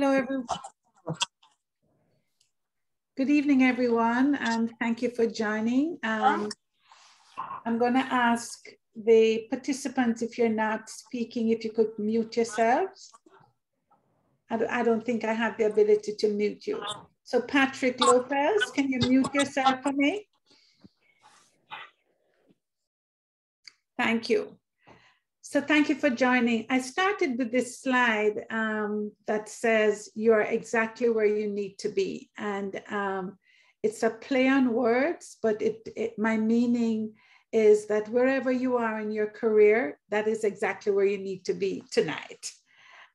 Hello, everyone. Good evening, everyone, and thank you for joining. Um, I'm going to ask the participants, if you're not speaking, if you could mute yourselves. I, I don't think I have the ability to mute you. So Patrick Lopez, can you mute yourself for me? Thank you. So thank you for joining. I started with this slide um, that says you're exactly where you need to be. And um, it's a play on words, but it, it, my meaning is that wherever you are in your career, that is exactly where you need to be tonight.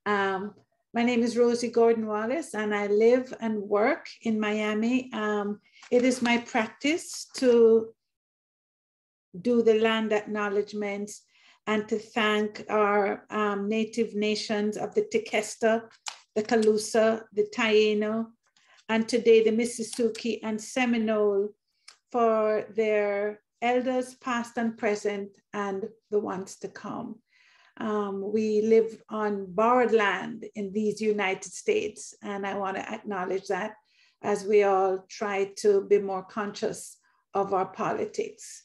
Um, my name is Rosie Gordon Wallace, and I live and work in Miami. Um, it is my practice to do the land acknowledgements and to thank our um, native nations of the Tequesta, the Calusa, the Taino, and today the Miccosukee and Seminole for their elders past and present and the ones to come. Um, we live on borrowed land in these United States, and I want to acknowledge that as we all try to be more conscious of our politics.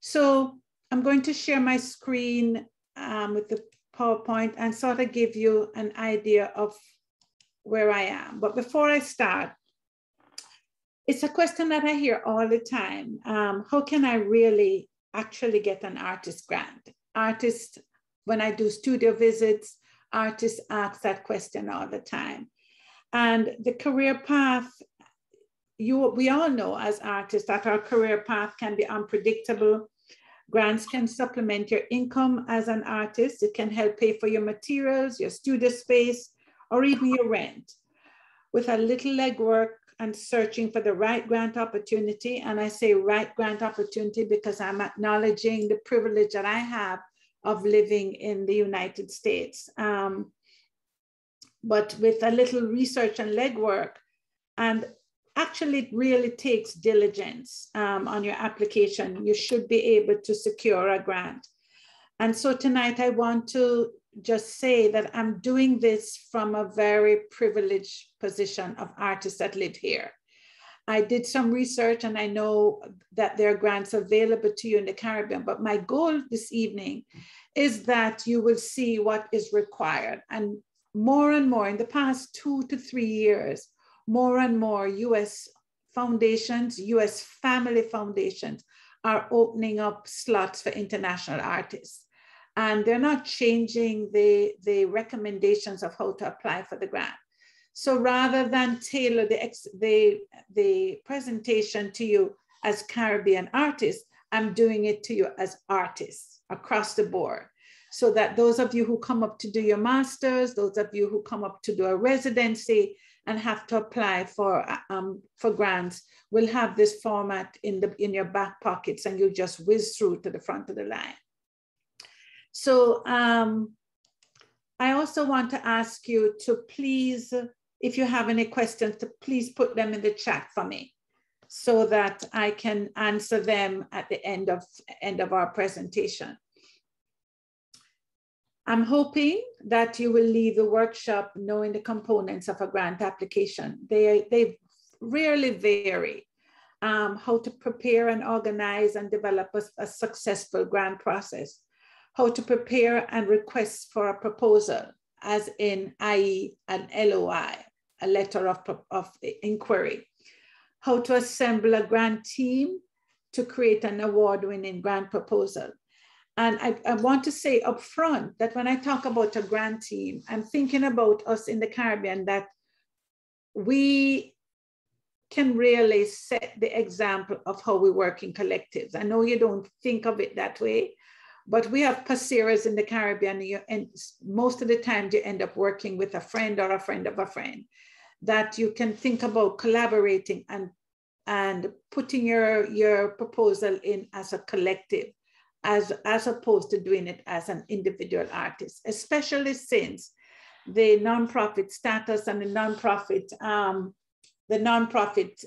So I'm going to share my screen um, with the PowerPoint and sort of give you an idea of where I am. But before I start, it's a question that I hear all the time. Um, how can I really actually get an artist grant? Artists, when I do studio visits, artists ask that question all the time. And the career path, you, we all know as artists that our career path can be unpredictable Grants can supplement your income as an artist. It can help pay for your materials, your studio space, or even your rent. With a little legwork and searching for the right grant opportunity, and I say right grant opportunity because I'm acknowledging the privilege that I have of living in the United States. Um, but with a little research and legwork and actually it really takes diligence um, on your application. You should be able to secure a grant. And so tonight I want to just say that I'm doing this from a very privileged position of artists that live here. I did some research and I know that there are grants available to you in the Caribbean, but my goal this evening is that you will see what is required. And more and more in the past two to three years, more and more US foundations, US family foundations are opening up slots for international artists. And they're not changing the, the recommendations of how to apply for the grant. So rather than tailor the, the, the presentation to you as Caribbean artists, I'm doing it to you as artists across the board. So that those of you who come up to do your master's, those of you who come up to do a residency, and have to apply for, um, for grants will have this format in, the, in your back pockets and you just whiz through to the front of the line. So um, I also want to ask you to please, if you have any questions, to please put them in the chat for me so that I can answer them at the end of, end of our presentation. I'm hoping that you will leave the workshop knowing the components of a grant application. They, they rarely vary. Um, how to prepare and organize and develop a, a, successful grant process, how to prepare and request for a proposal, as in i.e. an LOI, a letter of, of inquiry, how to assemble a grant team to create an award-winning grant proposal, and I, I, want to say up front that when I talk about a grant team, I'm thinking about us in the Caribbean that we can really set the example of how we work in collectives. I know you don't think of it that way, but we have paseras in the Caribbean, and most of the time you end up working with a friend or a friend of a friend that you can think about collaborating and, and putting your, your proposal in as a collective as, as opposed to doing it as an individual artist, especially since the nonprofit status and the nonprofit, um, the nonprofit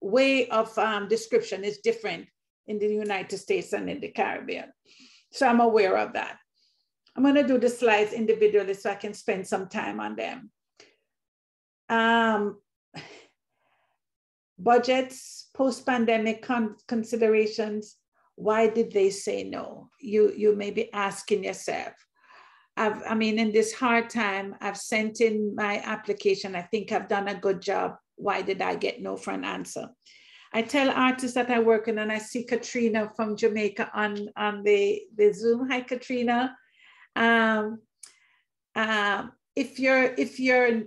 way of um, description is different in the United States and in the Caribbean. So I'm aware of that. I'm gonna do the slides individually so I can spend some time on them. um, budgets, post-pandemic con considerations, why did they say no? You, you may be asking yourself. I've, I mean, in this hard time, I've sent in my application. I think I've done a good job. Why did I get no for an answer? I tell artists that I work in, and I see Katrina from Jamaica on, on the, the Zoom. Hi, Katrina. Um, uh, if your if your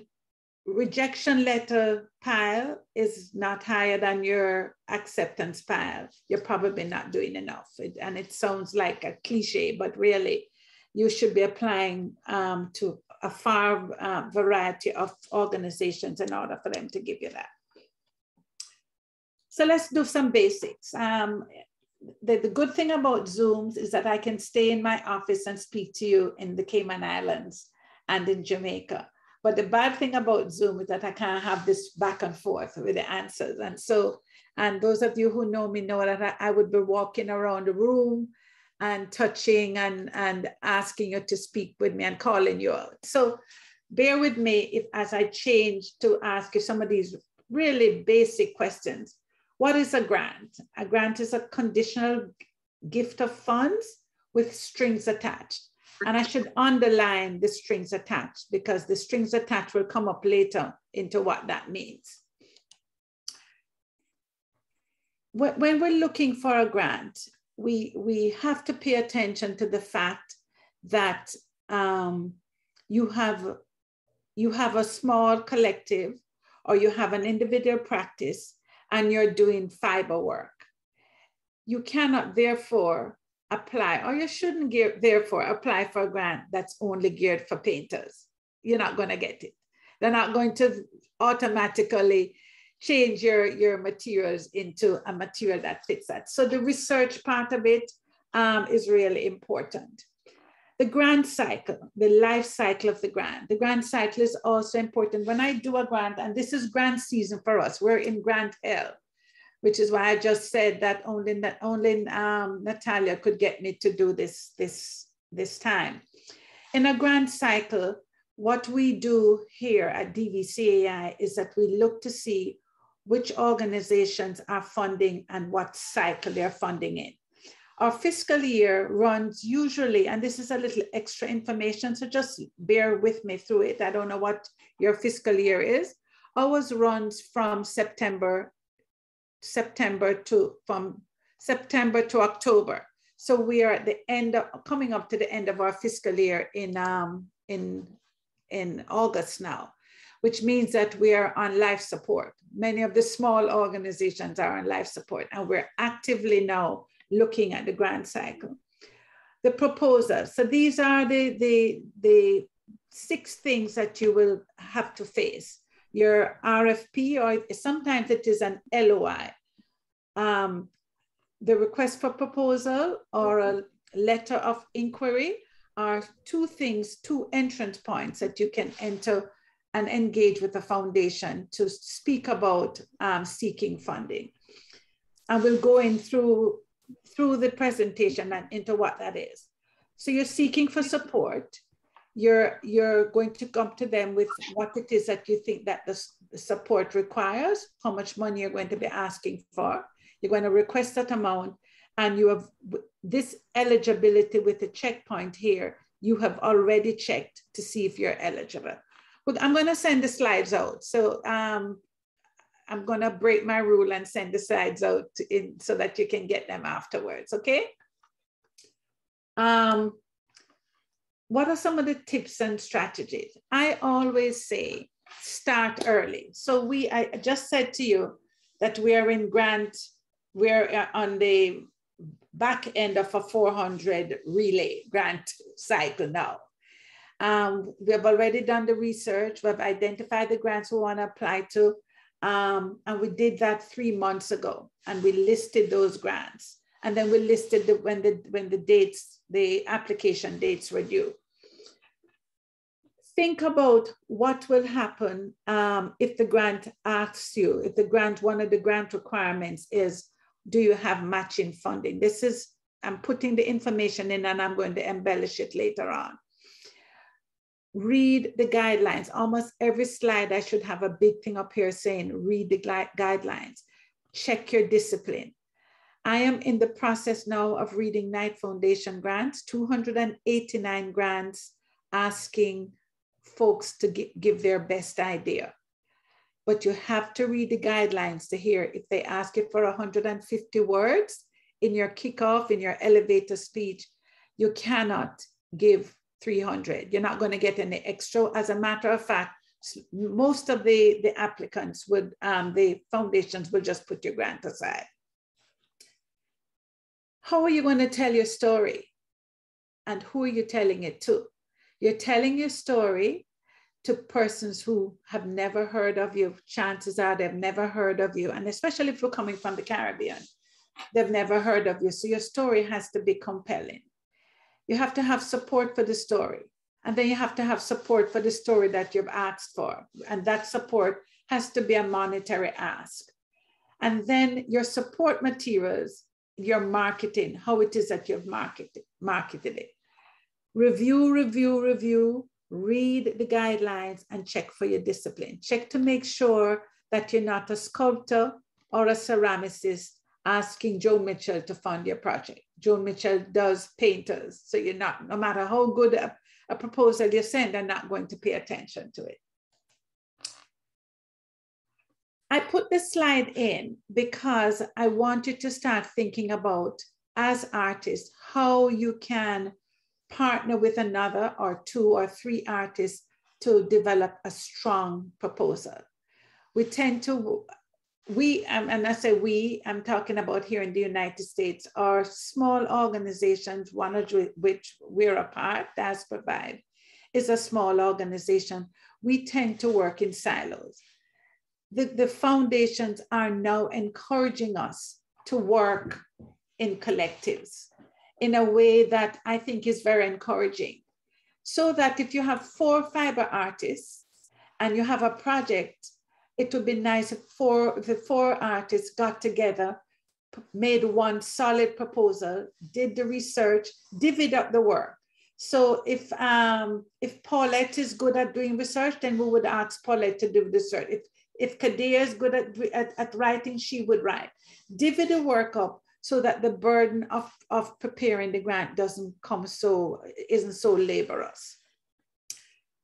rejection letter pile is not higher than your acceptance pile, you're probably not doing enough. It, and it sounds like a cliche, but really, you should be applying um, to a far uh, variety of organizations in order for them to give you that. So let's do some basics. Um, the, the good thing about Zooms is that I can stay in my office and speak to you in the Cayman Islands and in Jamaica. But the bad thing about Zoom is that I can't have this back and forth with the answers. And so, and those of you who know me know that I, I would be walking around the room and touching and, and asking you to speak with me and calling you out. So bear with me if as I change to ask you some of these really basic questions what is a grant? A grant is a conditional gift of funds with strings attached. And I should underline the strings attached because the strings attached will come up later into what that means. When we're looking for a grant, we, we have to pay attention to the fact that um, you, have, you have a small collective or you have an individual practice and you're doing fiber work. You cannot therefore apply, or you shouldn't therefore apply for a grant that's only geared for painters. You're not going to get it. They're not going to automatically change your, your materials into a material that fits that. So the research part of it um, is really important. The grant cycle, the life cycle of the grant. The grant cycle is also important. When I do a grant, and this is grant season for us, we're in grant hell, which is why I just said that only, that only um, Natalia could get me to do this, this, this time. In a grant cycle, what we do here at DVCAI is that we look to see which organizations are funding and what cycle they're funding in. Our fiscal year runs usually, and this is a little extra information, so just bear with me through it. I don't know what your fiscal year is. Ours runs from September, September to from September to October. So we are at the end of coming up to the end of our fiscal year in um, in in August now, which means that we are on life support. Many of the small organizations are on life support, and we're actively now looking at the grant cycle. The proposals. So these are the, the, the six things that you will have to face. Your RFP, or sometimes it is an LOI. Um, the request for proposal or a letter of inquiry are two things, two entrance points that you can enter and engage with the foundation to speak about um, seeking funding. And we'll go in through through the presentation and into what that is. So you're seeking for support. You're, you're going to come to them with what it is that you think that the, the support requires, how much money you're going to be asking for. You're going to request that amount and you have this eligibility with the checkpoint here, you have already checked to see if you're eligible. But I'm going to send the slides out. So um, I'm gonna break my rule and send the slides out in, so that you can get them afterwards, okay? Um, what are some of the tips and strategies? I always say start early. So we, I just said to you that we are in grant, we're uh, on the back end of a 400 relay grant cycle now. Um, we have already done the research. We've identified the grants we want to apply to. Um, and we did that three months ago and we listed those grants. And then we listed the, when, the, when the dates, the application dates were due. Think about what will happen um, if the grant asks you, if the grant, one of the grant requirements is, do you have matching funding? This is, I'm putting the information in and I'm going to embellish it later on read the guidelines. Almost every slide, I should have a big thing up here saying, read the guidelines, check your discipline. I am in the process now of reading Knight Foundation grants, 289 grants asking folks to give their best idea. But you have to read the guidelines to hear if they ask you for 150 words in your kickoff, in your elevator speech, you cannot give 300. You're not going to get any extra. As a matter of fact, most of the, the applicants would, um, the foundations will just put your grant aside. How are you going to tell your story? And who are you telling it to? You're telling your story to persons who have never heard of you. Chances are they've never heard of you. And especially if you're coming from the Caribbean, they've never heard of you. So your story has to be compelling. You have to have support for the story. And then you have to have support for the story that you've asked for. And that support has to be a monetary ask. And then your support materials, your marketing, how it is that you've marketed, marketed it. Review, review, review, read the guidelines and check for your discipline. Check to make sure that you're not a sculptor or a ceramicist asking Joan Mitchell to fund your project. Joan Mitchell does painters. So you're not, no matter how good a, a proposal you send, they're not going to pay attention to it. I put this slide in because I want you to start thinking about, as artists, how you can partner with another or two or three artists to develop a strong proposal. We tend to we, um, and I say we, I'm talking about here in the United States, are small organizations, one of which we're a part, Diaspora Vibe, is a small organization. We tend to work in silos. The, the foundations are now encouraging us to work in collectives in a way that I think is very encouraging. So that if you have four fiber artists and you have a project it would be nice if four, the four artists got together, made one solid proposal, did the research, divvied up the work. So if um, if Paulette is good at doing research, then we would ask Paulette to do the research. If if Kadia is good at, at, at writing, she would write. Divvy the work up so that the burden of, of preparing the grant doesn't come so, isn't so laborious.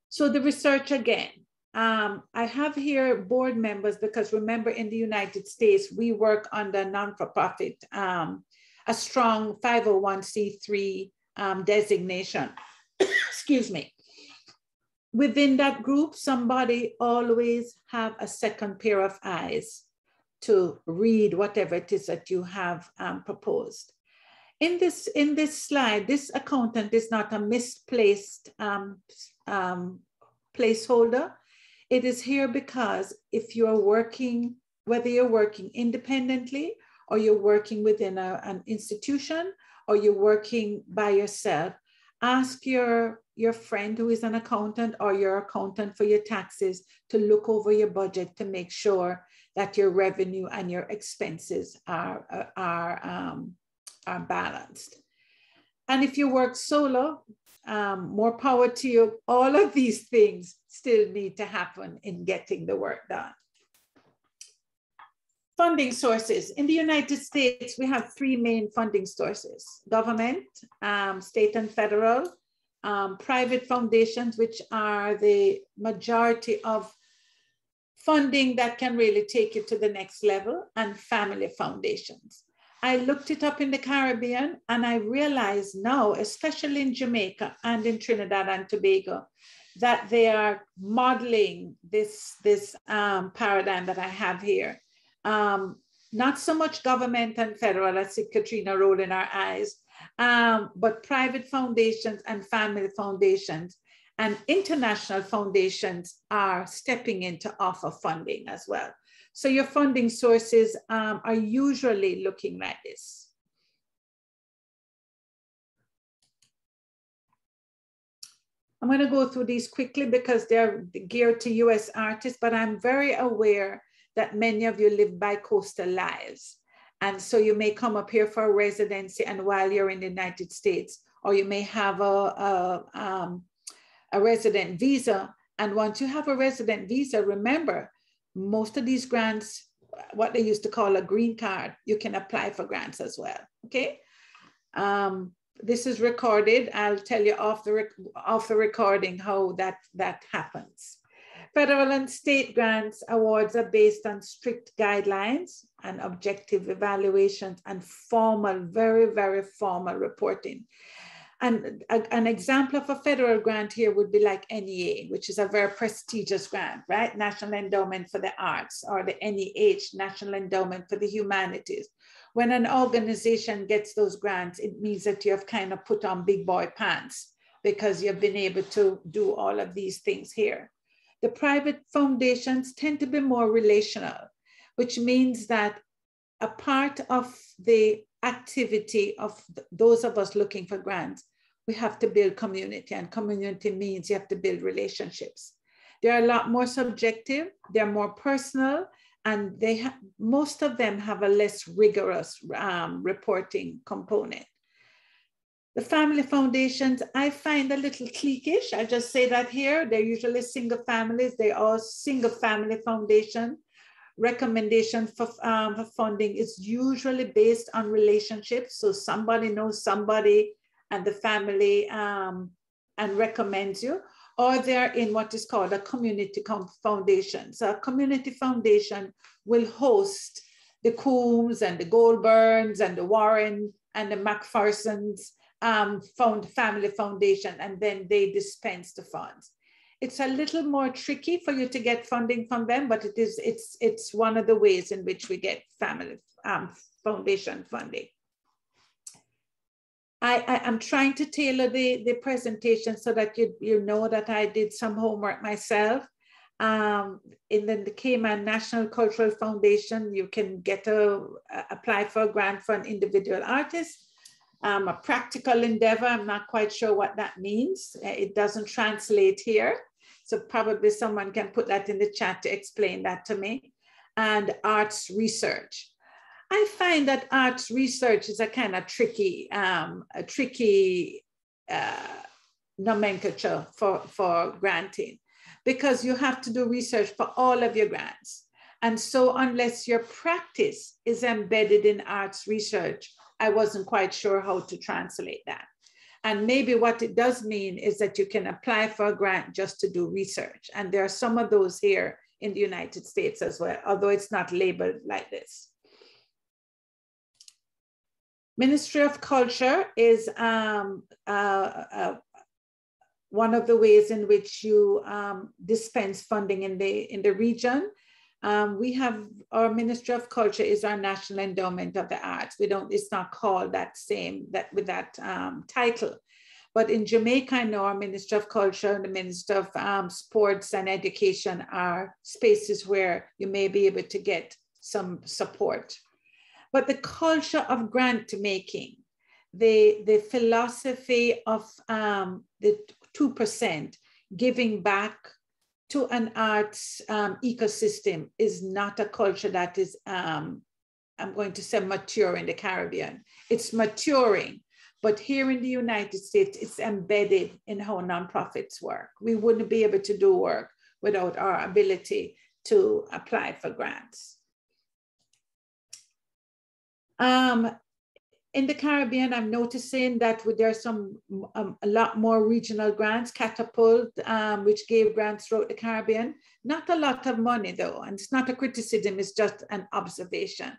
So the research again, um, I have here board members because remember in the United States, we work under non-for-profit, um, a strong 501c3 um, designation, excuse me. Within that group, somebody always have a second pair of eyes to read whatever it is that you have um, proposed. In this, in this slide, this accountant is not a misplaced um, um, placeholder. It is here because if you're working, whether you're working independently or you're working within a, an institution or you're working by yourself, ask your, your friend who is an accountant or your accountant for your taxes to look over your budget to make sure that your revenue and your expenses are, are, um, are balanced. And if you work solo, um, more power to you. All of these things still need to happen in getting the work done. Funding sources. In the United States, we have three main funding sources, government, um, state and federal, um, private foundations, which are the majority of funding that can really take you to the next level, and family foundations. I looked it up in the Caribbean and I realized now, especially in Jamaica and in Trinidad and Tobago, that they are modeling this, this um, paradigm that I have here. Um, not so much government and federal, I see Katrina rolling our eyes, um, but private foundations and family foundations and international foundations are stepping in to offer funding as well. So your funding sources um, are usually looking like this. I'm going to go through these quickly because they're geared to US artists, but I'm very aware that many of you live by coastal lives. And so you may come up here for a residency and while you're in the United States, or you may have a, a, um, a resident visa. And once you have a resident visa, remember, most of these grants, what they used to call a green card, you can apply for grants as well, okay? Um, this is recorded. I'll tell you off the, off the recording how that, that happens. Federal and state grants awards are based on strict guidelines and objective evaluations and formal, very, very formal reporting. And a, an example of a federal grant here would be like NEA, which is a very prestigious grant, right? National Endowment for the Arts, or the NEH, National Endowment for the Humanities. When an organization gets those grants, it means that you have kind of put on big boy pants because you've been able to do all of these things here. The private foundations tend to be more relational, which means that a part of the activity of those of us looking for grants, we have to build community and community means you have to build relationships. They're a lot more subjective, they're more personal, and they have, most of them have a less rigorous um, reporting component. The family foundations, I find a little cliquish. I just say that here. They're usually single families. They are single family foundation recommendation for, um, for funding is usually based on relationships. So somebody knows somebody and the family um, and recommends you, or they're in what is called a community foundation. So a community foundation will host the Coombs and the Goldburns and the Warren and the McPhersons um, found family foundation, and then they dispense the funds. It's a little more tricky for you to get funding from them, but it is it's it's one of the ways in which we get family um, foundation funding. I, I am trying to tailor the the presentation so that you you know that I did some homework myself. Um, in the, Cayman National Cultural Foundation, you can get a, apply for a grant for an individual artist. Um, a practical endeavor, I'm not quite sure what that means. It doesn't translate here. So probably someone can put that in the chat to explain that to me. And arts research. I find that arts research is a kind of tricky, um, a tricky uh, nomenclature for, for granting because you have to do research for all of your grants. And so unless your practice is embedded in arts research, I wasn't quite sure how to translate that. And maybe what it does mean is that you can apply for a grant just to do research. And there are some of those here in the United States as well, although it's not labeled like this. Ministry of Culture is um, uh, uh, one of the ways in which you um, dispense funding in the, in the region. Um, we have our Ministry of Culture is our National Endowment of the Arts. We don't, it's not called that same, that with that um, title. But in Jamaica, I know our Ministry of Culture and the Minister of um, Sports and Education are spaces where you may be able to get some support but the culture of grant making, the, the philosophy of um, the 2% giving back to an arts um, ecosystem is not a culture that is, um, I'm going to say mature in the Caribbean. It's maturing, but here in the United States, it's embedded in how nonprofits work. We wouldn't be able to do work without our ability to apply for grants. Um, in the Caribbean, I'm noticing that there are some um, a lot more regional grants, Catapult, um, which gave grants throughout the Caribbean. Not a lot of money though, and it's not a criticism, it's just an observation.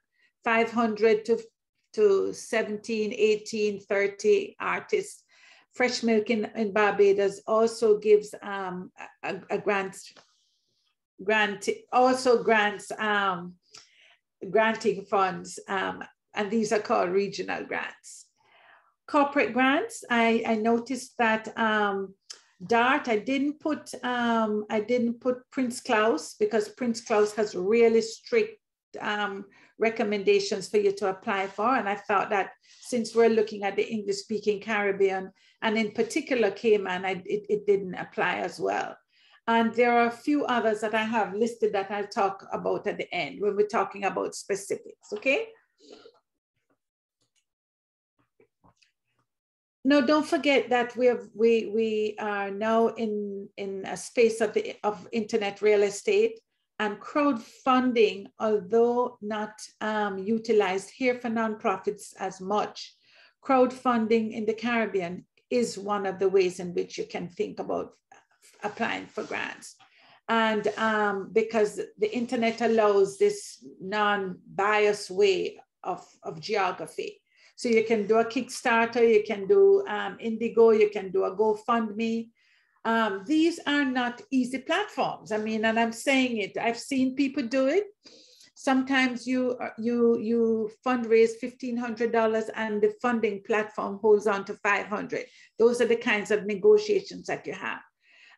500 to, to 17, 18, 30 artists. Fresh Milk in, in Barbados also gives um, a, a, grant, grant, also grants um, granting funds um, and these are called regional grants. Corporate grants, I, I noticed that um, DART, I didn't put um, I didn't put Prince Claus because Prince Claus has really strict um, recommendations for you to apply for. And I thought that since we're looking at the English speaking Caribbean and in particular Cayman, I, it, it didn't apply as well. And there are a few others that I have listed that I'll talk about at the end when we're talking about specifics, okay? No, don't forget that we have we we are now in in a space of the of internet real estate and crowdfunding, although not um, utilized here for nonprofits as much, crowdfunding in the Caribbean is one of the ways in which you can think about applying for grants. And um, because the internet allows this non-biased way of, of geography. So you can do a Kickstarter, you can do um, Indiego, you can do a GoFundMe. Um, these are not easy platforms. I mean, and I'm saying it, I've seen people do it. Sometimes you, you, you fundraise $1,500 and the funding platform holds on to 500. Those are the kinds of negotiations that you have.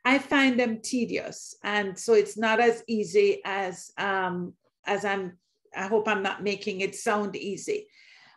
I find them tedious. And so it's not as easy as, um, as I'm, I hope I'm not making it sound easy,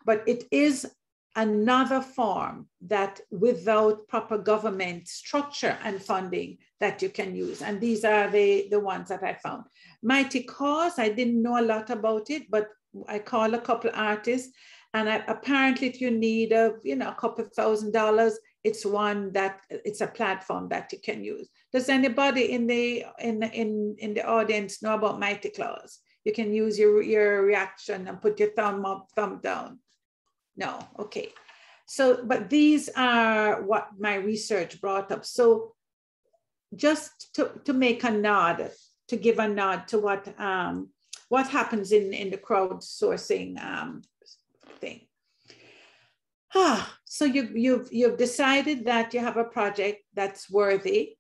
but it is another form that without proper government structure and funding that you can use. And these are the, the ones that I found. Mighty Cause, I didn't know a lot about it, but I called a couple artists and I, apparently if you need a, you know, a couple thousand dollars, it's one that it's a platform that you can use. Does anybody in the in in in the audience know about Mighty Cause? You can use your your reaction and put your thumb up, thumb down. No, okay. So, but these are what my research brought up. So, just to to make a nod, to give a nod to what um what happens in in the crowdsourcing um thing. Ah, so you, you've, you've decided that you have a project that's worthy.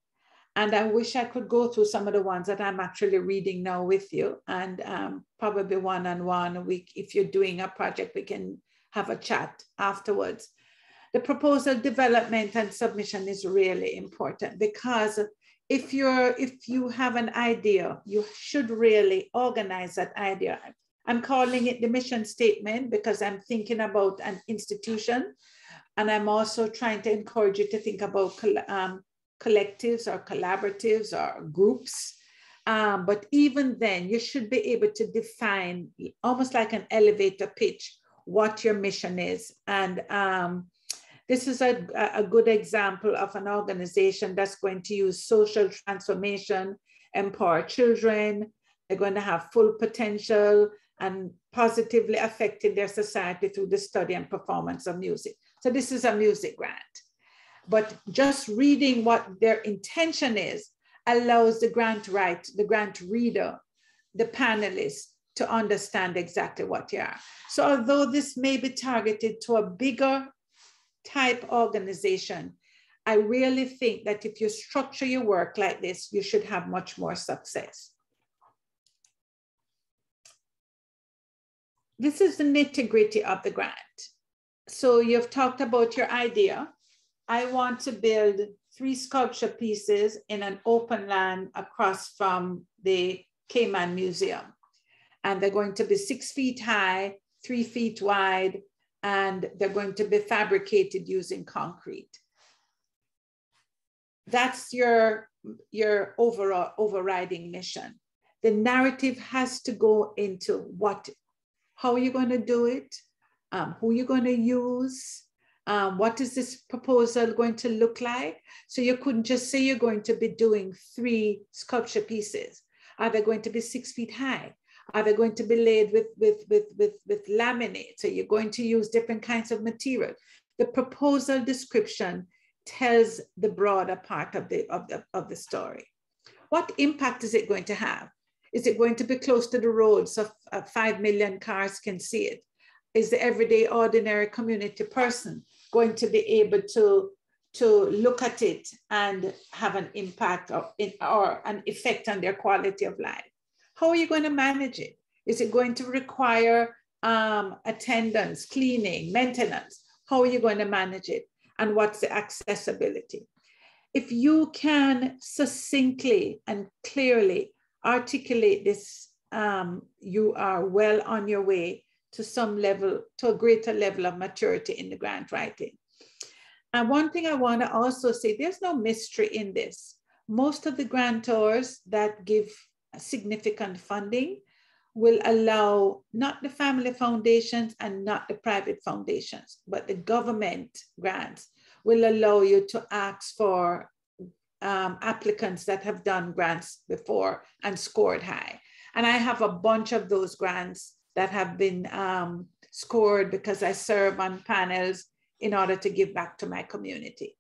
And I wish I could go through some of the ones that I'm actually reading now with you and um, probably one-on-one a week. If you're doing a project, we can have a chat afterwards. The proposal development and submission is really important because if you're if you have an idea, you should really organize that idea. I'm calling it the mission statement because I'm thinking about an institution. And I'm also trying to encourage you to think about um, collectives or collaboratives or groups. Um, but even then, you should be able to define almost like an elevator pitch what your mission is. And um, this is a, a good example of an organization that's going to use social transformation, empower children, they're going to have full potential, and positively affecting their society through the study and performance of music. So this is a music grant. But just reading what their intention is allows the grant writer, the grant reader, the panelists to understand exactly what you are. So although this may be targeted to a bigger type organization, I really think that if you structure your work like this, you should have much more success. this is the nitty gritty of the grant. So you've talked about your idea. I want to build three sculpture pieces in an open land across from the Cayman Museum. And they're going to be six feet high, three feet wide, and they're going to be fabricated using concrete. That's your, your overall overriding mission. The narrative has to go into what how are you going to do it? Um, who you're going to use? Um, what is this proposal going to look like? So you couldn't just say you're going to be doing three sculpture pieces. Are they going to be six feet high? Are they going to be laid with, with, with, with, with laminate? So you're going to use different kinds of material. The proposal description tells the broader part of the, of the, of the story. What impact is it going to have? Is it going to be close to the road so uh, 5 million cars can see it? Is the everyday ordinary community person going to be able to, to look at it and have an impact or, or an effect on their quality of life? How are you going to manage it? Is it going to require um, attendance, cleaning, maintenance? How are you going to manage it? And what's the accessibility? If you can succinctly and clearly articulate this, um, you are well on your way to some level, to a greater level of maturity in the grant writing. And one thing I want to also say, there's no mystery in this. Most of the grantors that give significant funding will allow not the family foundations and not the private foundations, but the government grants will allow you to ask for um, applicants that have done grants before and scored high. And I have a bunch of those grants that have been um, scored because I serve on panels in order to give back to my community.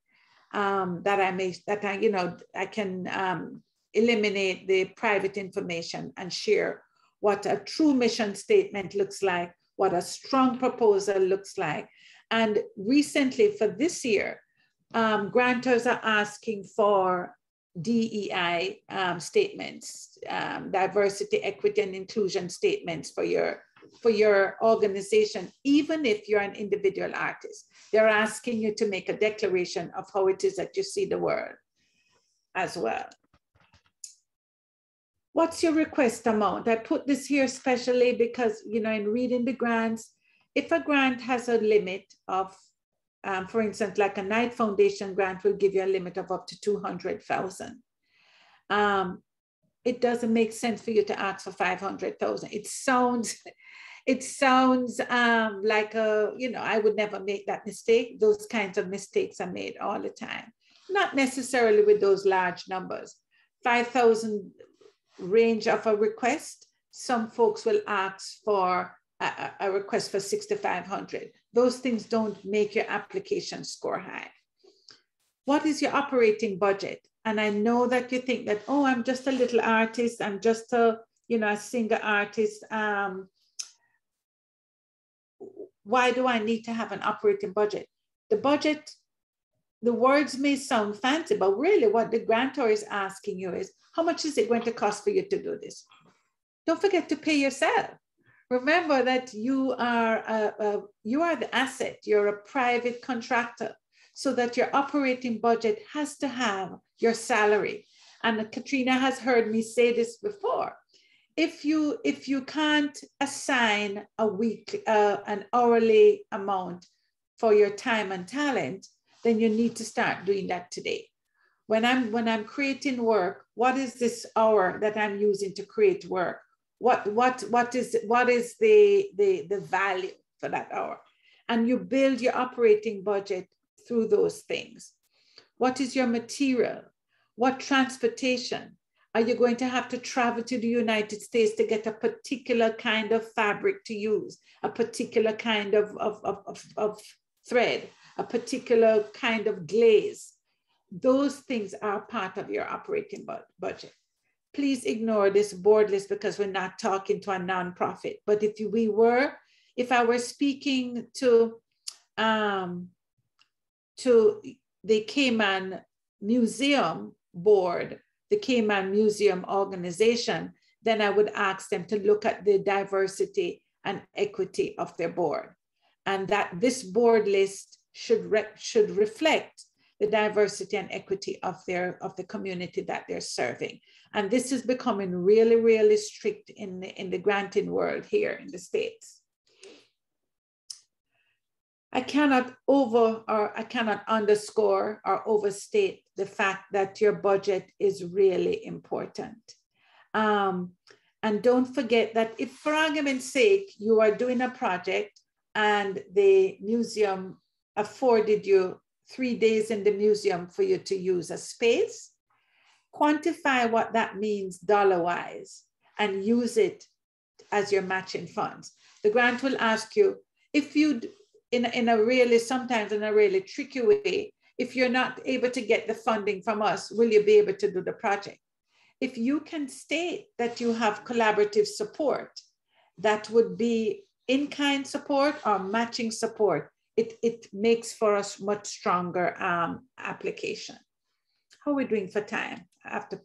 Um, that I may, that I, you know, I can um, eliminate the private information and share what a true mission statement looks like, what a strong proposal looks like. And recently for this year, um, grantors are asking for DEI um, statements, um, diversity, equity, and inclusion statements for your for your organization, even if you're an individual artist. They're asking you to make a declaration of how it is that you see the world as well. What's your request amount? I put this here especially because, you know, in reading the grants, if a grant has a limit of, um, for instance, like a Knight Foundation grant will give you a limit of up to 200,000. Um, it doesn't make sense for you to ask for 500,000. It sounds, it sounds um, like a, you know, I would never make that mistake. Those kinds of mistakes are made all the time. Not necessarily with those large numbers. 5,000 range of a request. Some folks will ask for a, a request for 6,500. Those things don't make your application score high. What is your operating budget? And I know that you think that, oh, I'm just a little artist. I'm just a, you know, a singer artist. Um, why do I need to have an operating budget? The budget, the words may sound fancy, but really what the grantor is asking you is, how much is it going to cost for you to do this? Don't forget to pay yourself. Remember that you are, a, a, you are the asset, you're a private contractor, so that your operating budget has to have your salary. And Katrina has heard me say this before if you if you can't assign a week uh, an hourly amount for your time and talent then you need to start doing that today. When i'm when i'm creating work what is this hour that i'm using to create work? What what what is what is the the the value for that hour? And you build your operating budget through those things. What is your material? What transportation? Are you going to have to travel to the United States to get a particular kind of fabric to use, a particular kind of, of, of, of, thread, a particular kind of glaze? Those things are part of your operating budget. Please ignore this board list because we're not talking to a nonprofit. But if we were, if I were speaking to, um, to the Cayman Museum board, the Cayman Museum organization, then I would ask them to look at the diversity and equity of their board. And that this board list should, re should reflect the diversity and equity of their of the community that they're serving. And this is becoming really, really strict in the, in the granting world here in the States. I cannot over or I cannot underscore or overstate the fact that your budget is really important. Um, and don't forget that if for argument's sake, you are doing a project and the museum afforded you three days in the museum for you to use a space, quantify what that means dollar-wise and use it as your matching funds. The grant will ask you, if you in, in a really, sometimes in a really tricky way, if you're not able to get the funding from us, will you be able to do the project? If you can state that you have collaborative support, that would be in-kind support or matching support, it, it makes for us much stronger um, application. How are we doing for time? To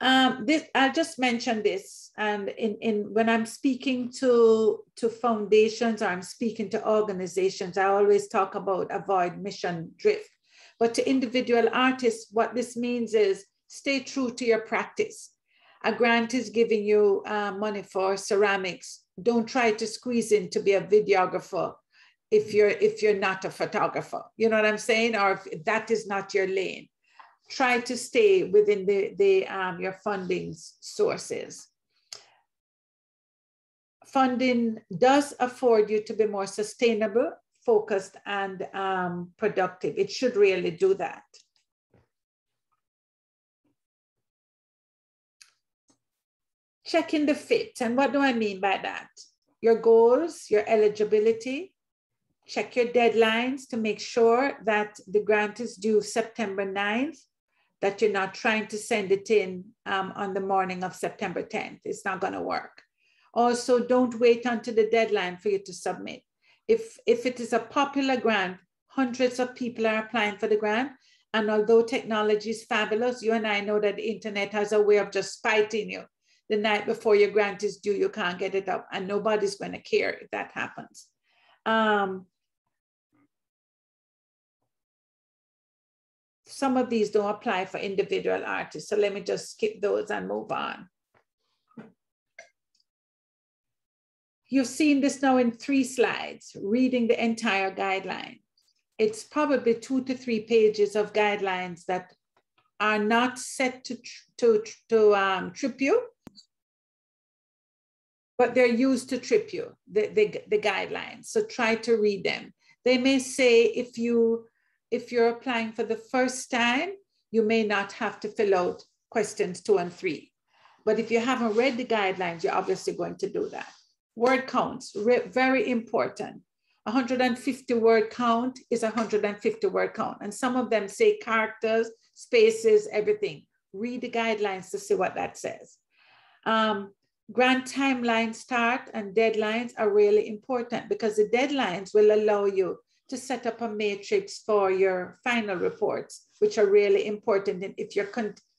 um, this I'll just mention this, and in, in when I'm speaking to to foundations or I'm speaking to organizations, I always talk about avoid mission drift. But to individual artists, what this means is stay true to your practice. A grant is giving you uh, money for ceramics. Don't try to squeeze in to be a videographer if you're if you're not a photographer. You know what I'm saying? Or if that is not your lane try to stay within the, the um, your funding sources. Funding does afford you to be more sustainable focused and um, productive. It should really do that. Checking the fit. And what do I mean by that? Your goals, your eligibility, check your deadlines to make sure that the grant is due September 9th, that you're not trying to send it in um, on the morning of September 10th. It's not going to work. Also, don't wait until the deadline for you to submit. If, if it is a popular grant, hundreds of people are applying for the grant. And although technology is fabulous, you and I know that the internet has a way of just spiting you. The night before your grant is due, you can't get it up, and nobody's going to care if that happens. Um, some of these don't apply for individual artists. So let me just skip those and move on. You've seen this now in three slides, reading the entire guideline. It's probably two to three pages of guidelines that are not set to, to, to um, trip you, but they're used to trip you, the, the, the guidelines. So try to read them. They may say if you if you're applying for the first time, you may not have to fill out questions two and three. But if you haven't read the guidelines, you're obviously going to do that. Word counts, very important. 150 word count is 150 word count. And some of them say characters, spaces, everything. Read the guidelines to see what that says. Um, grant timeline start and deadlines are really important because the deadlines will allow you to set up a matrix for your final reports, which are really important if you're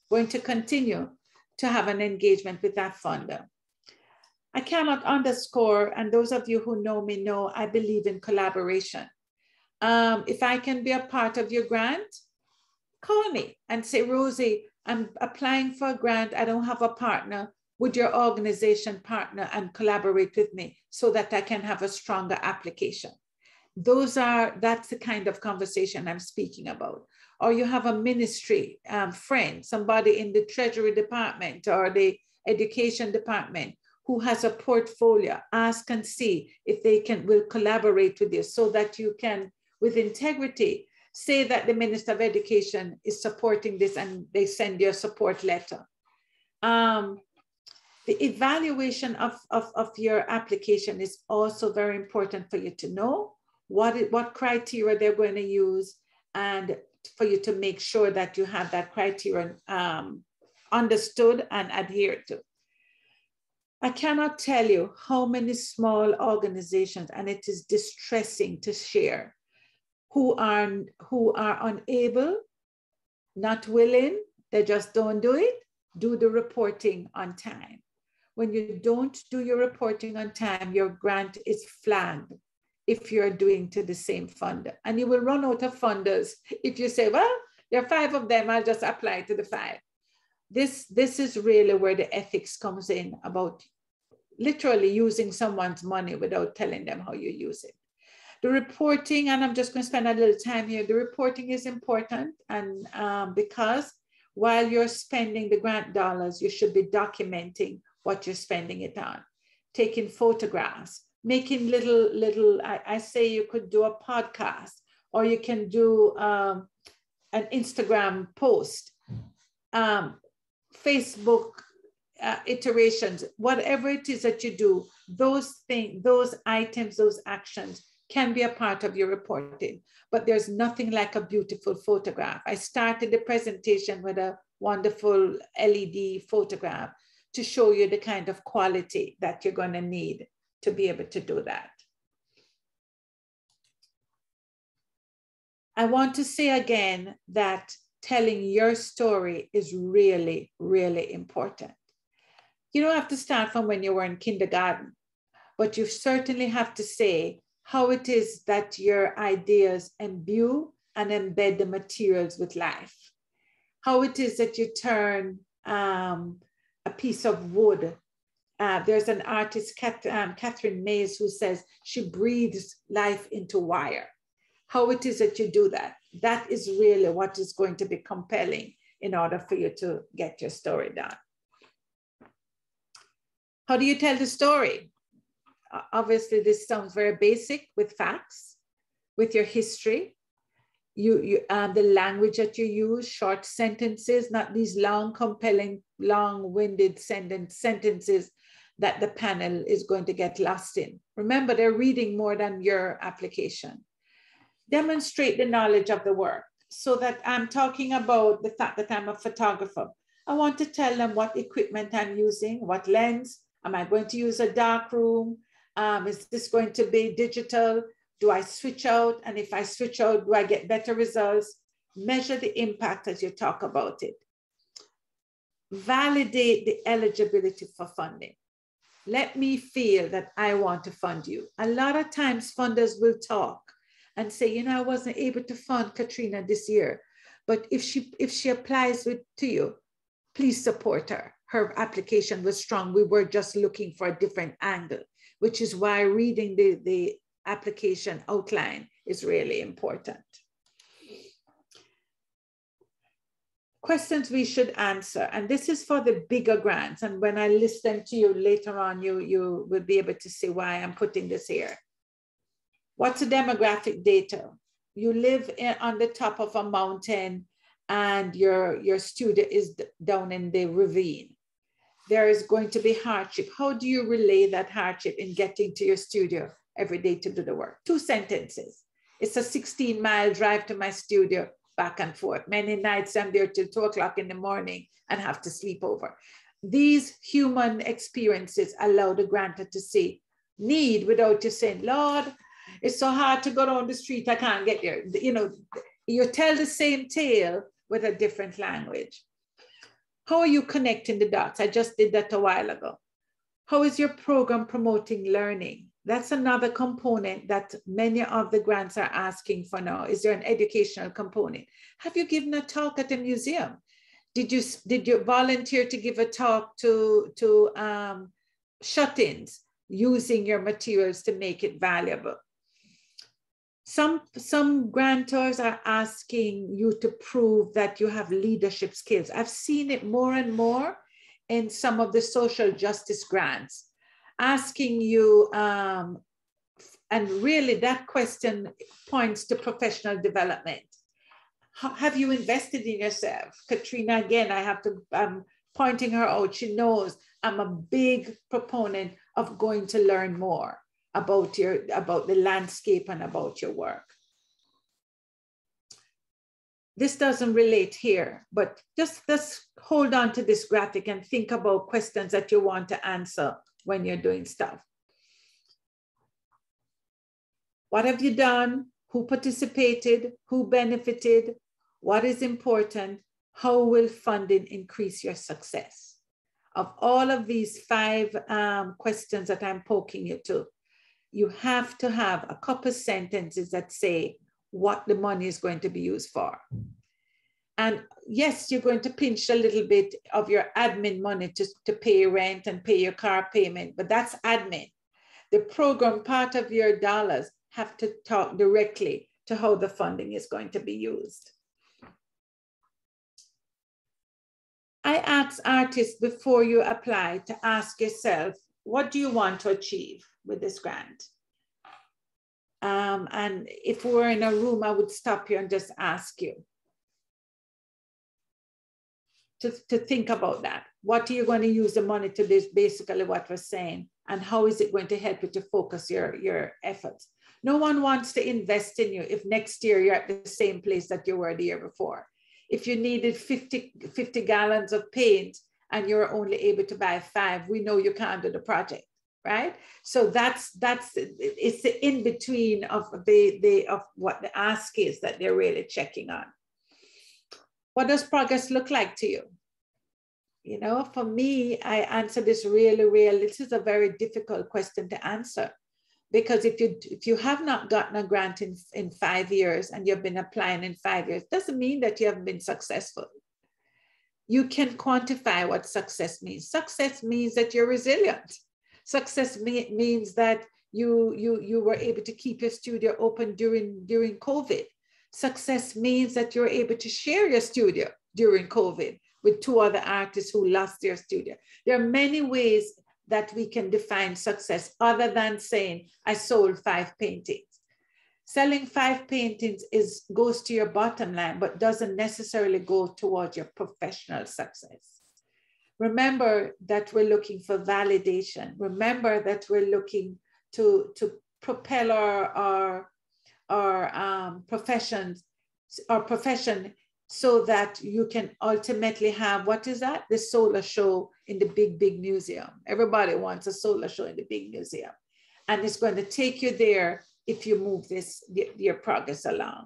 going to continue to have an engagement with that funder. I cannot underscore, and those of you who know me know I believe in collaboration. Um, if I can be a part of your grant, call me and say, Rosie, I'm applying for a grant. I don't have a partner. Would your organization partner and collaborate with me so that I can have a stronger application? those are that's the kind of conversation i'm speaking about. Or you have a ministry um, friend somebody in the treasury department or the education department who has a portfolio. Ask and see if they can will collaborate with you so that you can with integrity say that the minister of education is supporting this and they send you a support letter. Um, the evaluation of, of, of your application is also very important for you to know what, what criteria they're going to use and for you to make sure that you have that criteria um, understood and adhered to. I cannot tell you how many small organizations, and it is distressing to share, who are, who are unable, not willing, they just don't do it, do the reporting on time. When you don't do your reporting on time, your grant is flagged if you're doing to the same funder. And you will run out of funders if you say, well, there are five of them, I'll just apply to the five. This, this is really where the ethics comes in about literally using someone's money without telling them how you use it. The reporting, and I'm just going to spend a little time here. The reporting is important, and um, because while you're spending the grant dollars, you should be documenting what you're spending it on, taking photographs, making little, little, I, I say you could do a podcast or you can do um, an Instagram post, um, Facebook uh, iterations, whatever it is that you do, those things, those items, those actions can be a part of your reporting. But there's nothing like a beautiful photograph. I started the presentation with a wonderful LED photograph to show you the kind of quality that you're going to need to be able to do that. I want to say again that telling your story is really, really important. You don't have to start from when you were in kindergarten, but you certainly have to say how it is that your ideas imbue and embed the materials with life. How it is that you turn um, a piece of wood uh, there's an artist, Kat, um, Catherine Mays, who says she breathes life into wire. How it is that you do that, that is really what is going to be compelling in order for you to get your story done. How do you tell the story? Obviously, this sounds very basic with facts. with your history, you, you um, the language that you use, short sentences, not these long, compelling, long-winded sentence, sentences that the panel is going to get lost in. Remember, they're reading more than your application. Demonstrate the knowledge of the work so that I'm talking about the fact that I'm a photographer. I want to tell them what equipment I'm using, what lens, am I going to use a dark room? Um, is this going to be digital? Do I switch out? And if I switch out, do I get better results? Measure the impact as you talk about it. Validate the eligibility for funding. Let me feel that I want to fund you. A lot of times funders will talk and say, you know, I wasn't able to fund Katrina this year, but if she if she applies with, to you, please support her. Her application was strong. We were just looking for a different angle, which is why reading the, the application outline is really important. Questions we should answer, and this is for the bigger grants. And when I list them to you later on, you, you will be able to see why I'm putting this here. What's the demographic data? You live in, on the top of a mountain and your, your studio is down in the ravine. There is going to be hardship. How do you relay that hardship in getting to your studio every day to do the work? Two sentences. It's a 16 mile drive to my studio back and forth. Many nights I'm there till two o'clock in the morning and have to sleep over. These human experiences allow the grantor to see need without you saying, Lord, it's so hard to go down the street. I can't get there. You know, you tell the same tale with a different language. How are you connecting the dots? I just did that a while ago. How is your program promoting learning? That's another component that many of the grants are asking for now. Is there an educational component? Have you given a talk at a museum? Did you, did you volunteer to give a talk to, to um, shut-ins using your materials to make it valuable? some some grantors are asking you to prove that you have leadership skills i've seen it more and more in some of the social justice grants asking you um, and really that question points to professional development. How, have you invested in yourself? Katrina again i have to i'm pointing her out. She knows i'm a big proponent of going to learn more about your about the landscape and about your work. This doesn't relate here, but just, just hold on to this graphic and think about questions that you want to answer when you're doing stuff. What have you done? Who participated? Who benefited? What is important? How will funding increase your success? Of all of these five um, questions that I'm poking you to, you have to have a couple sentences that say what the money is going to be used for. And yes, you're going to pinch a little bit of your admin money to, to pay rent and pay your car payment, but that's admin. The program part of your dollars have to talk directly to how the funding is going to be used. I ask artists before you apply to ask yourself, what do you want to achieve? with this grant. Um, and if we were in a room, I would stop you and just ask you to, to think about that. What are you going to use the money to do basically what we're saying. And how is it going to help you to focus your, your efforts? No one wants to invest in you if next year you're at the same place that you were the year before. If you needed 50, 50 gallons of paint and you're only able to buy five, we know you can't do the project right so that's that's it's the in between of the the of what the ask is that they're really checking on what does progress look like to you? You know for me i answer this really really this is a very difficult question to answer. Because if you if you have not gotten a grant in, in five years and you've been applying in five years doesn't mean that you haven't been successful. You can quantify what success means. Success means that you're resilient. Success me means that you, you, you were able to keep your studio open during, during COVID. Success means that you're able to share your studio during COVID with two other artists who lost their studio. There are many ways that we can define success other than saying, I sold five paintings. Selling five paintings is goes to your bottom line, but doesn't necessarily go towards your professional success. Remember that we're looking for validation. Remember that we're looking to, to propel our, our, our um, professions, our profession so that you can ultimately have what is that? The solo show in the big big museum. Everybody wants a solo show in the big museum. And it's going to take you there if you move this your progress along.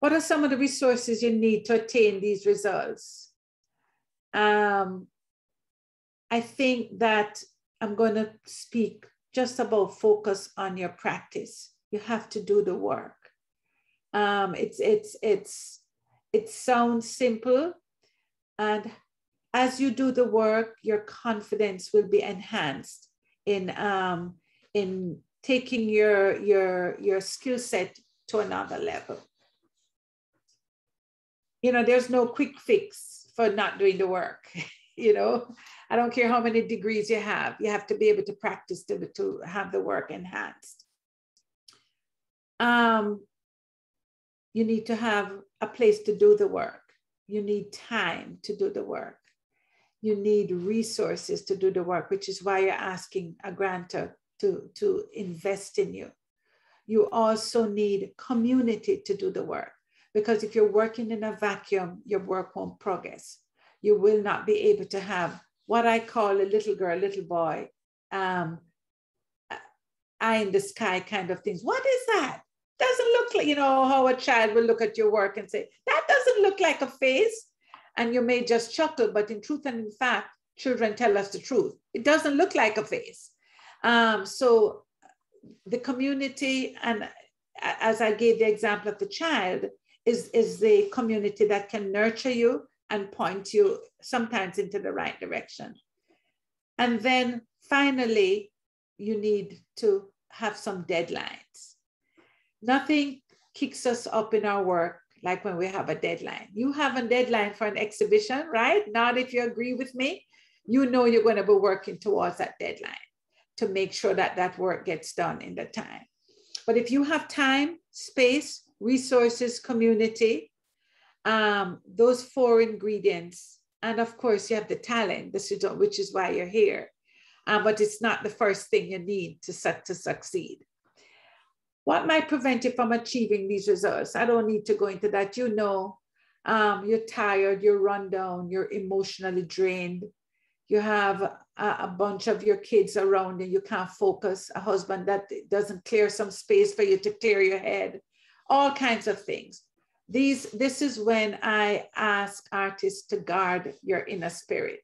What are some of the resources you need to attain these results? Um, i think that i'm going to speak just about focus on your practice. You have to do the work. Um, it's it's it's it sounds simple, and as you do the work, your confidence will be enhanced in um, in taking your your your skill set to another level. You know, there's no quick fix for not doing the work. you know, I don't care how many degrees you have, you have to be able to practice to, to have the work enhanced. Um, you need to have a place to do the work. You need time to do the work. You need resources to do the work, which is why you're asking a grantor to, to invest in you. You also need community to do the work because if you're working in a vacuum, your work won't progress. You will not be able to have what I call a little girl, little boy, um, eye in the sky kind of things. What is that? Doesn't look like, you know, how a child will look at your work and say, that doesn't look like a face. And you may just chuckle, but in truth and in fact, children tell us the truth. It doesn't look like a face. Um, so the community, and as I gave the example of the child, is, is the community that can nurture you, and point you sometimes into the right direction. And then finally, you need to have some deadlines. Nothing kicks us up in our work like when we have a deadline. You have a deadline for an exhibition, right? Not if you agree with me. You know you're going to be working towards that deadline to make sure that that work gets done in the time. But if you have time, space, resources, community, um, those four ingredients. And of course, you have the talent, the which is why you're here. Um, but it's not the first thing you need to, to succeed. What might prevent you from achieving these results? I don't need to go into that. You know, um, you're tired, you're run down, you're emotionally drained. You have a, a bunch of your kids around and you can't focus, a husband that doesn't clear some space for you to clear your head, all kinds of things these this is when i ask artists to guard your inner spirit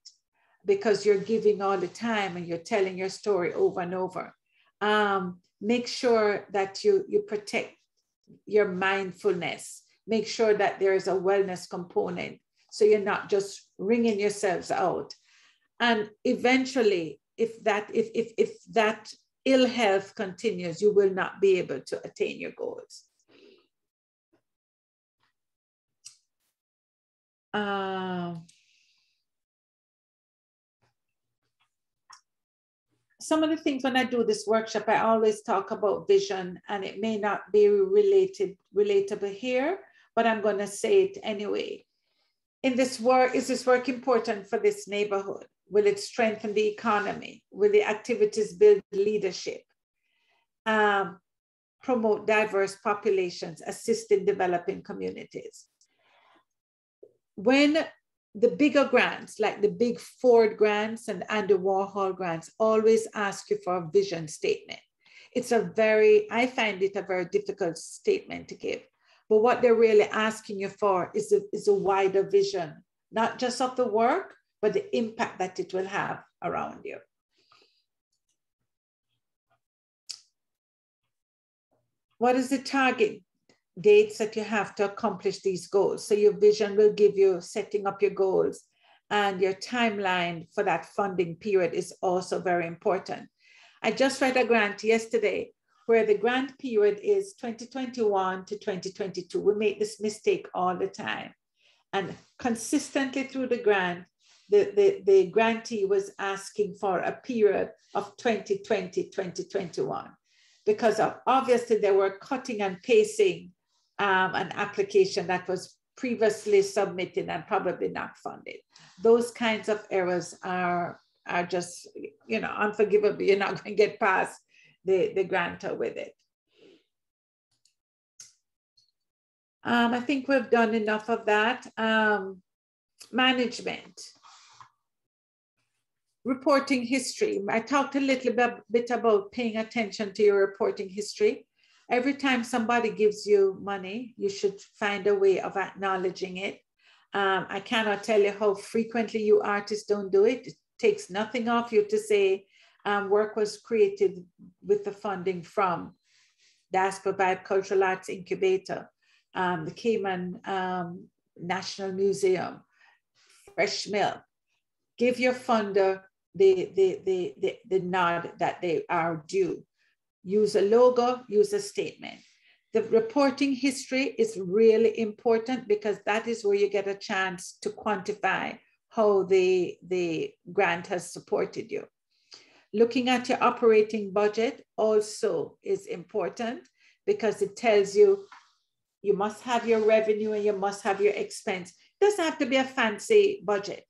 because you're giving all the time and you're telling your story over and over. Um, make sure that you you protect your mindfulness. Make sure that there is a wellness component so you're not just wringing yourselves out. And eventually if that if if, if that ill health continues you will not be able to attain your goals Uh, some of the things when I do this workshop, I always talk about vision and it may not be related, relatable here, but I'm gonna say it anyway. In this work, is this work important for this neighborhood? Will it strengthen the economy? Will the activities build leadership? Um, promote diverse populations, assist in developing communities when the bigger grants, like the big Ford grants and Andy Warhol grants, always ask you for a vision statement. It's a very, I find it a very difficult statement to give. But what they're really asking you for is a, is a wider vision, not just of the work, but the impact that it will have around you. What is the target dates that you have to accomplish these goals. So your vision will give you setting up your goals and your timeline for that funding period is also very important. I just read a grant yesterday where the grant period is 2021 to 2022. We make this mistake all the time. And consistently through the grant, the, the, the grantee was asking for a period of 2020, 2021, because of, obviously they were cutting and pasting um, an application that was previously submitted and probably not funded. Those kinds of errors are, are just, you know, unforgivable. You're not going to get past the, the grantor with it. Um, I think we've done enough of that. Um, management. Reporting history. I talked a little bit about paying attention to your reporting history. Every time somebody gives you money, you should find a way of acknowledging it. Um, I cannot tell you how frequently you artists don't do it. It takes nothing off you to say um, work was created with the funding from Diaspora Vibe Cultural Arts Incubator, um, the Cayman um, National Museum, Fresh Milk. Give your funder the, the, the, the, the nod that they are due use a logo, use a statement. The reporting history is really important because that is where you get a chance to quantify how the, the grant has supported you. Looking at your operating budget also is important because it tells you you must have your revenue and you must have your expense. It doesn't have to be a fancy budget.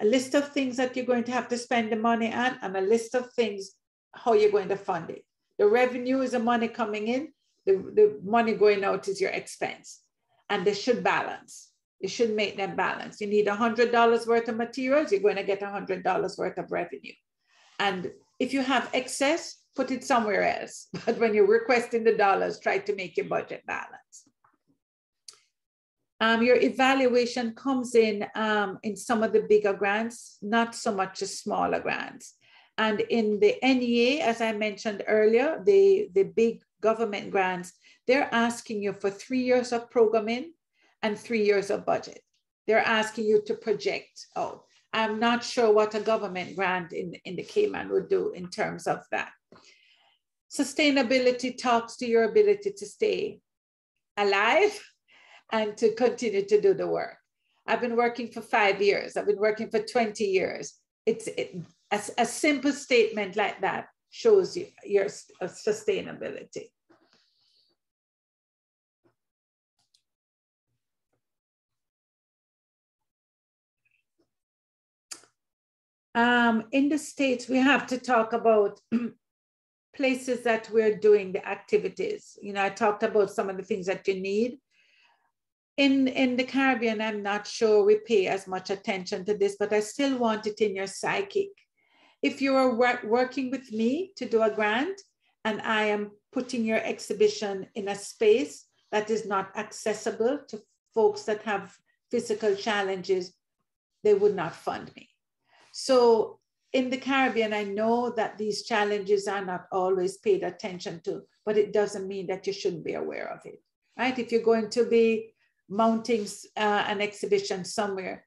A list of things that you're going to have to spend the money on and a list of things how you're going to fund it. The revenue is the money coming in, the, the money going out is your expense. And they should balance. You should make them balance. You need $100 worth of materials, you're going to get $100 worth of revenue. And if you have excess, put it somewhere else. But when you're requesting the dollars, try to make your budget balance. Um, your evaluation comes in um, in some of the bigger grants, not so much the smaller grants. And in the NEA, as I mentioned earlier, the, the big government grants, they're asking you for three years of programming and three years of budget. They're asking you to project out. I'm not sure what a government grant in, in the Cayman would do in terms of that. Sustainability talks to your ability to stay alive and to continue to do the work. I've been working for five years. I've been working for 20 years. It's it, a, a simple statement like that shows you your uh, sustainability. Um, in the States, we have to talk about places that we're doing the activities. You know, I talked about some of the things that you need. In, in the Caribbean, I'm not sure we pay as much attention to this, but I still want it in your psychic if you are work, working with me to do a grant and I am putting your exhibition in a space that is not accessible to folks that have physical challenges, they would not fund me. So in the Caribbean, I know that these challenges are not always paid attention to, but it doesn't mean that you shouldn't be aware of it, right? If you're going to be mounting uh, an exhibition somewhere,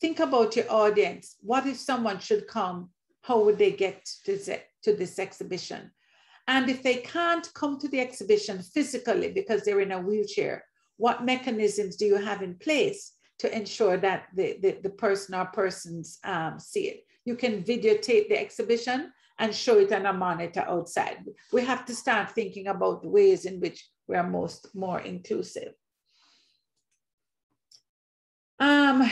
think about your audience. What if someone should come? How would they get to this, to this exhibition? And if they can't come to the exhibition physically because they're in a wheelchair, what mechanisms do you have in place to ensure that the, the, the person or persons um, see it? You can videotape the exhibition and show it on a monitor outside. We have to start thinking about the ways in which we are most more inclusive. Um,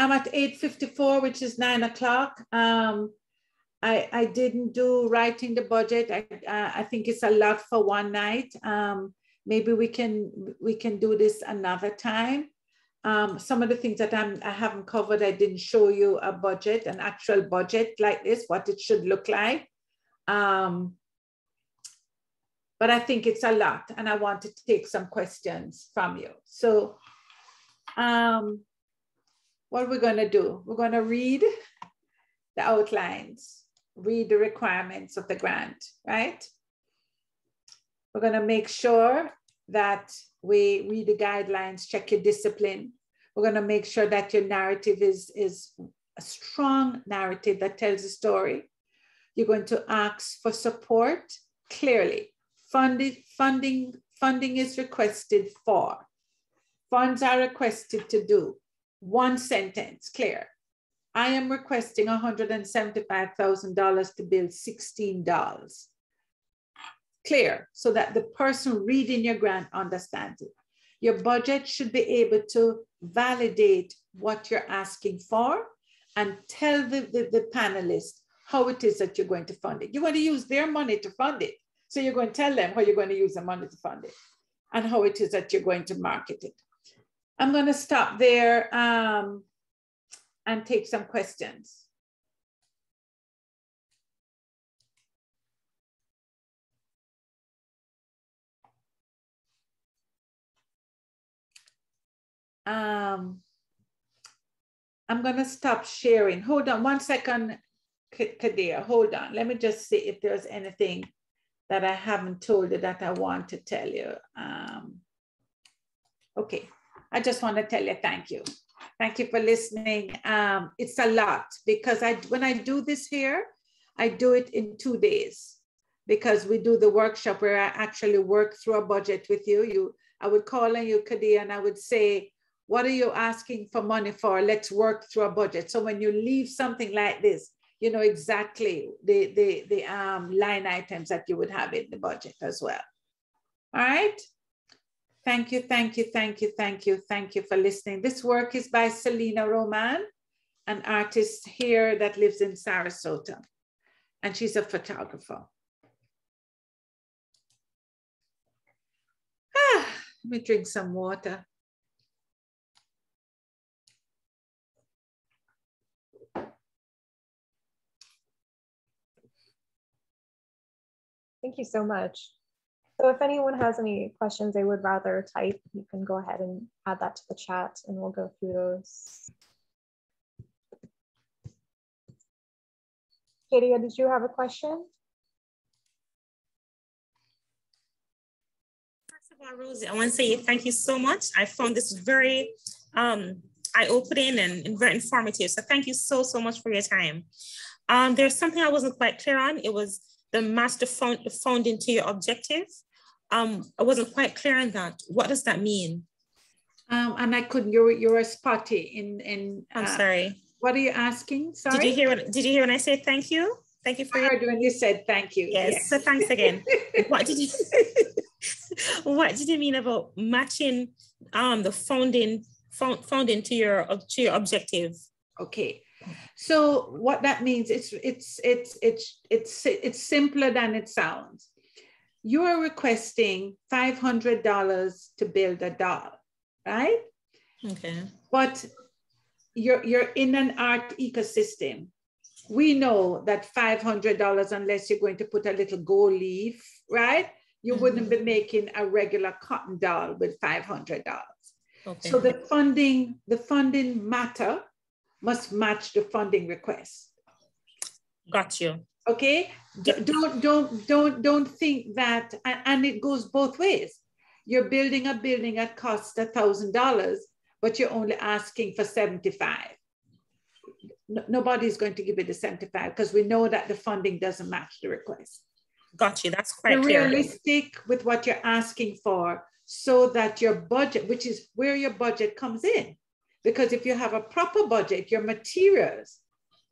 I'm at 8.54, which is nine o'clock. Um, I, I didn't do writing the budget. I, uh, I think it's a lot for one night. Um, maybe we can we can do this another time. Um, some of the things that I'm, I haven't covered, I didn't show you a budget, an actual budget like this, what it should look like. Um, but I think it's a lot and I want to take some questions from you. So um, what we're going to do, we're going to read the outlines, read the requirements of the grant, right? We're going to make sure that we read the guidelines, check your discipline. We're going to make sure that your narrative is, is a strong narrative that tells a story. You're going to ask for support clearly. Funding, funding, funding is requested for. Funds are requested to do one sentence, clear. I am requesting $175,000 to build 16 dolls. Clear, so that the person reading your grant understands it. Your budget should be able to validate what you're asking for and tell the, the, the panelists how it is that you're going to fund it. You want to use their money to fund it. So you're going to tell them how you're going to use the money to fund it and how it is that you're going to market it. I'm going to stop there um, and take some questions. Um, I'm going to stop sharing. Hold on one second, Kadir. Hold on. Let me just see if there's anything that I haven't told you that I want to tell you. Um, okay. I just want to tell you thank you. Thank you for listening. Um, it's a lot because I when I do this here, I do it in two days because we do the workshop where I actually work through a budget with you. You, I would call on you, Kadia, and I would say, what are you asking for money for? Let's work through a budget. So when you leave something like this, you know exactly the, the, the um, line items that you would have in the budget as well. All right. Thank you, thank you, thank you, thank you, thank you for listening. This work is by Selena Roman, an artist here that lives in Sarasota, and she's a photographer. Ah, let me drink some water. Thank you so much. So if anyone has any questions they would rather type, you can go ahead and add that to the chat and we'll go through those. Katia, did you have a question? First of all, Rosie, I want to say thank you so much. I found this very um, eye-opening and, and, very informative. So thank you so, so much for your time. Um, there's something I wasn't quite clear on. It was the master found, found into your objective um, I wasn't quite clear on that. What does that mean? Um, and I couldn't. You're you're a spotty in in. I'm uh, sorry. What are you asking? Sorry. Did you hear? What, did you hear when I said thank you? Thank you for. I heard when you said thank you. Yes. yes. So thanks again. what did you? what did you mean about matching um the founding found, founding to your to your objective? Okay. So what that means it's it's it's it's it's it's simpler than it sounds you are requesting $500 to build a doll, right? Okay. But you're, you're in an art ecosystem. We know that $500, unless you're going to put a little gold leaf, right? You mm-hmm. wouldn't be making a regular cotton doll with $500. Okay. So the funding, the funding matter must match the funding request. Got you. Okay, don't don't don't don't think that, and it goes both ways. You're building a building that costs a thousand dollars, but you're only asking for seventy-five. nobody's going to give you the seventy-five because we know that the funding doesn't match the request. Got you. That's quite realistic with what you're asking for, so that your budget, which is where your budget comes in, because if you have a proper budget, your materials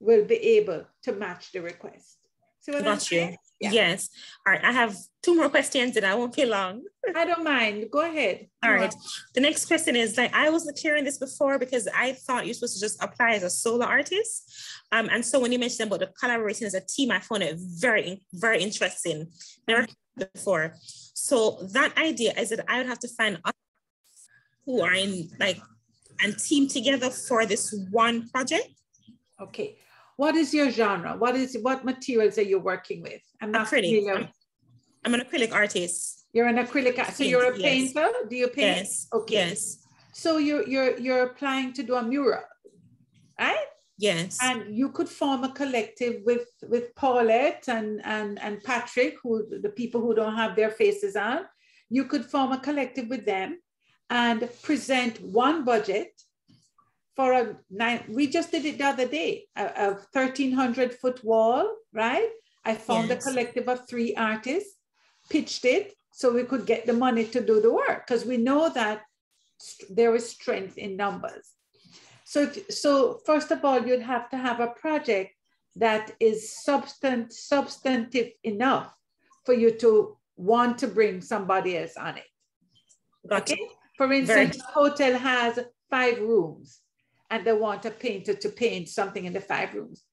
will be able to match the request. See what Got you. Yeah. Yes. All right. I have two more questions and I won't be long. I don't mind. Go ahead. All right. The next question is like I wasn't clear on this before because I thought you're supposed to just apply as a solo artist. Um, and so when you mentioned about the collaboration as a team, I found it very, very interesting. Never before. So that idea is that I would have to find who are in like and team together for this one project. Okay. What is your genre? What is what materials are you working with? I'm not acrylic. I'm, I'm, an acrylic artist. You're an acrylic. Artist. So you're a painter. Yes. Do you paint? Yes. Okay. Yes. So you're you're you're applying to do a mural, right? Yes. And you could form a collective with with Paulette and and and Patrick, who the people who don't have their faces on. You could form a collective with them and present one budget for a nine, we just did it the other day, a, a 1300 foot wall, right? I found yes. a collective of three artists, pitched it so we could get the money to do the work because we know that there is strength in numbers. So, if, so first of all, you'd have to have a project that is substant, substantive enough for you to want to bring somebody else on it. Got Okay. For instance, Very- the hotel has five rooms and they want a painter to paint something in the five rooms.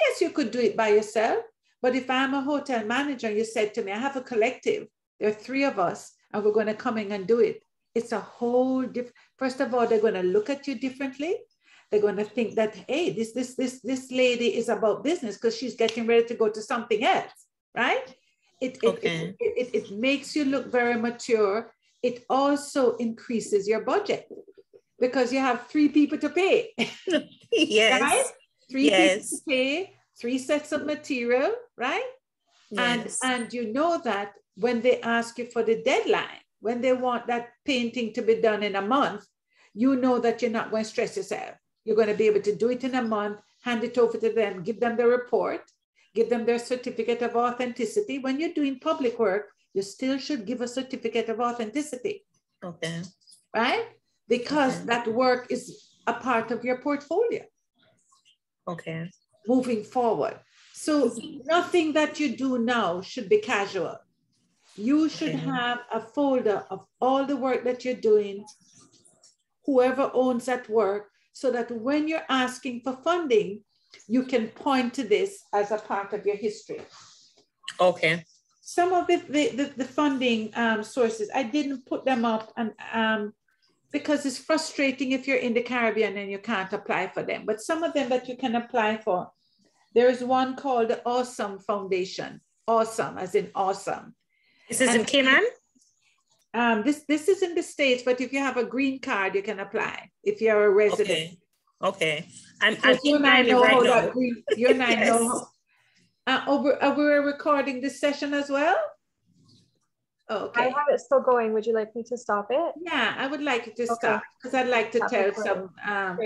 Yes, you could do it by yourself. But if I'm a hotel manager, and you said to me, I have a collective, there are three of us, and we're going to come in and do it. It's a whole different, first of all, they're going to look at you differently. They're going to think that, hey, this, this, this, this lady is about business because she's getting ready to go to something else, right? It, it, Okay. it, it, it makes you look very mature. It also increases your budget because you have three people to pay, yes. right? Three Yes. people to pay, three sets of material, right? Yes. And, and you know that when they ask you for the deadline, when they want that painting to be done in a month, you know that you're not going to stress yourself. You're going to be able to do it in a month, hand it over to them, give them the report, give them their certificate of authenticity. When you're doing public work, you still should give a certificate of authenticity, okay. right? Because that work is a part of your portfolio Okay. moving forward. So nothing that you do now should be casual. You should Okay. have a folder of all the work that you're doing, whoever owns that work, so that when you're asking for funding, you can point to this as a part of your history. Okay. Some of the, the, the, the funding um, sources, I didn't put them up and um, because it's frustrating if you're in the Caribbean and you can't apply for them. But some of them that you can apply for, there is one called the Awesome Foundation. Awesome, as in awesome. This is in Cayman? Um, this this is in the states, but if you have a green card, you can apply if you're a resident. Okay. Okay. So I'm you and I know how that green, you and I Yes. know. Uh, oh, we're, uh, we're recording this session as well. I Okay. have it still going. Would you like me to stop it? Yeah, I would like you to Okay. stop because I'd like to Stop tell some um.